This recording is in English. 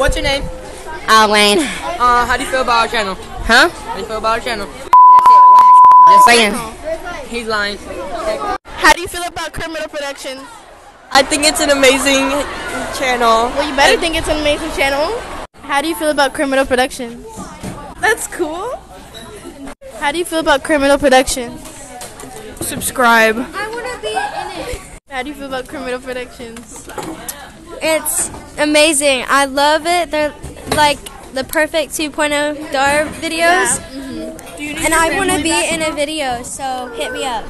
What's your name? Alan. Uh, how do you feel about our channel? Huh? How do you feel about our channel? Just saying. He's lying. How do you feel about Kerrmiddle Productions? I think it's an amazing channel. Well, you better think it's an amazing channel. How do you feel about Kerrmiddle Productions? That's cool. How do you feel about Kerrmiddle Productions? Subscribe. How do you feel about Kerrmiddle Productions? It's amazing. I love it. They're like the perfect 2.0 DAR videos. Mm-hmm. And I want to be in a video, so hit me up.